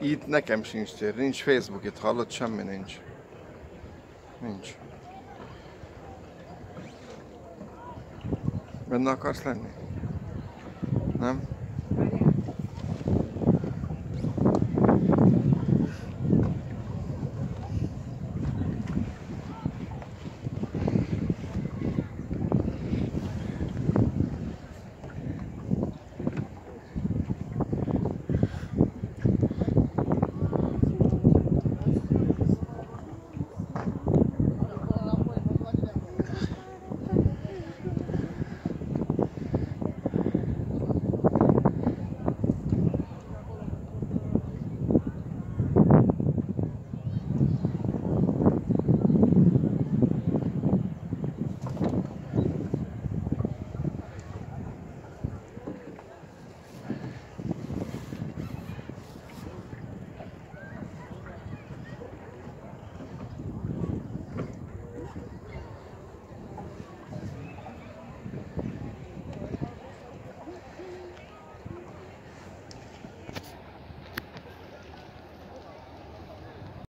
Itt nekem sincs tér, nincs Facebook, itt hallott, semmi nincs. Nincs. Benne akarsz lenni? Nem?